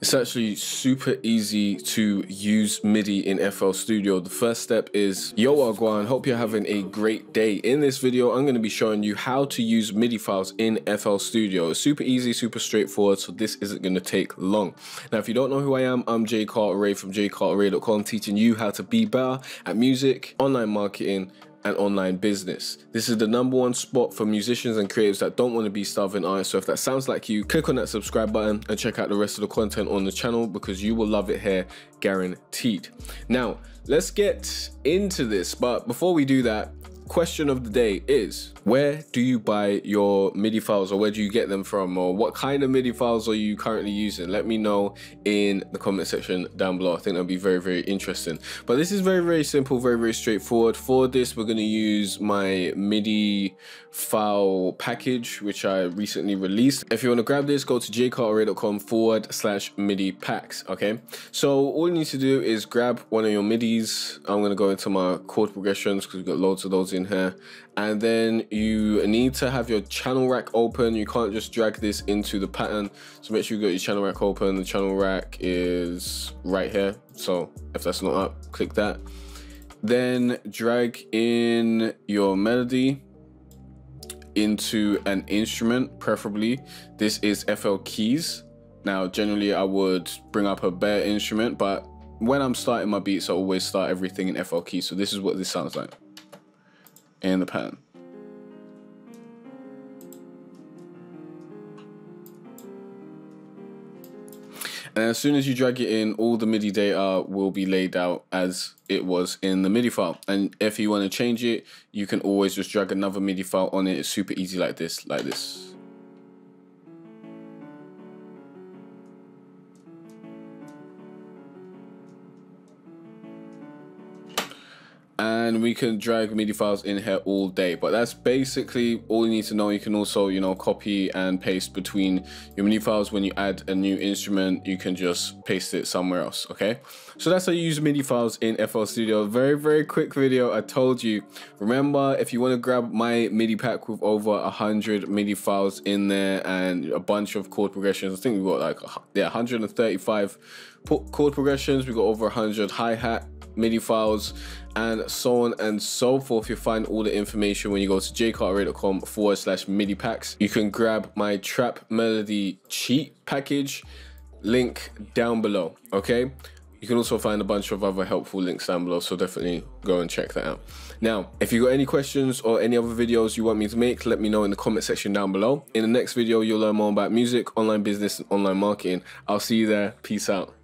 It's actually super easy to use MIDI in FL Studio. The first step is, yo Aguan, hope you're having a great day. In this video, I'm gonna be showing you how to use MIDI files in FL Studio. It's super easy, super straightforward, so this isn't gonna take long. Now, if you don't know who I am, I'm Jay ray from jaycartere.com, teaching you how to be better at music, online marketing, and online business. This is the number one spot for musicians and creatives that don't want to be starving artists. So if that sounds like you, click on that subscribe button and check out the rest of the content on the channel because you will love it here, guaranteed. Now, let's get into this. But before we do that, question of the day is where do you buy your MIDI files or where do you get them from or what kind of MIDI files are you currently using? Let me know in the comment section down below. I think that'll be very, very interesting. But this is very, very simple, very, very straightforward. For this, we're going to use my MIDI file package, which I recently released. If you want to grab this, go to jaycartere.com forward slash MIDI packs. Okay. So all you need to do is grab one of your MIDIs. I'm going to go into my chord progressions because we've got loads of those in here. And then you need to have your channel rack open. You can't just drag this into the pattern. So make sure you got your channel rack open. The channel rack is right here. So if that's not up click that. Then drag in your melody into an instrument preferably. This is FL keys. Now generally I would bring up a bare instrument but when I'm starting my beats I always start everything in FL keys. So this is what this sounds like and the pen. And as soon as you drag it in, all the MIDI data will be laid out as it was in the MIDI file. And if you want to change it, you can always just drag another MIDI file on it. It's super easy like this, like this. And we can drag MIDI files in here all day. But that's basically all you need to know. You can also, you know, copy and paste between your MIDI files. When you add a new instrument, you can just paste it somewhere else, okay? So that's how you use MIDI files in FL Studio. Very, very quick video, I told you. Remember, if you want to grab my MIDI pack with over 100 MIDI files in there and a bunch of chord progressions, I think we've got like, yeah, 135 chord progressions. We've got over 100 hi-hat MIDI files, and so on and so forth. You'll find all the information when you go to jaycartere.com forward slash MIDI packs. You can grab my trap melody cheat package link down below, okay? You can also find a bunch of other helpful links down below, so definitely go and check that out. Now, if you got any questions or any other videos you want me to make, let me know in the comment section down below. In the next video, you'll learn more about music, online business, and online marketing. I'll see you there. Peace out.